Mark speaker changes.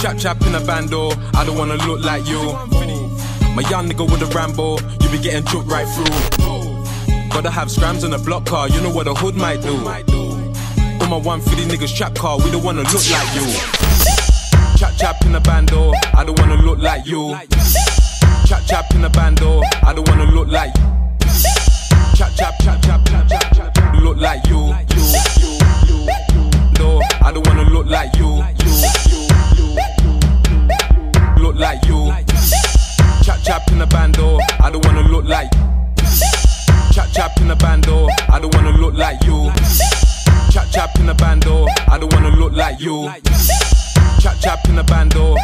Speaker 1: Chap chap in a bando, I don't wanna look like you. My young nigga with a Rambo, you be getting choked right through. Gotta have scrams on a block car, you know what a hood might do. All my 150 niggas trap car, we don't wanna look like you. Chap chap in a bando, I don't wanna look like you. Chap chap in a bando, I don't wanna look like you. Chap chap chap chap chap chap look like you. You. No, I don't wanna look like. You I don't wanna look like. Chap chap in a bando, I don't wanna look like you. Chap chap in a bando, I don't wanna look like you. Chap chap in a bando,